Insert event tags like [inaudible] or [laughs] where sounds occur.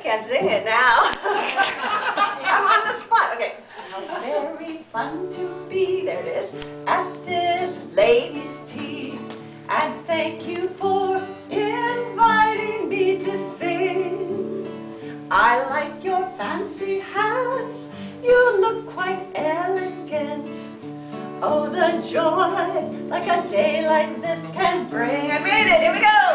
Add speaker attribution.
Speaker 1: can't sing it now. [laughs] I'm on the spot. Okay. Very fun to be, there it is, at this ladies' tea. And thank you for inviting me to sing. I like your fancy hats. You look quite elegant. Oh, the joy like a day like this can bring. I made it. Here we go.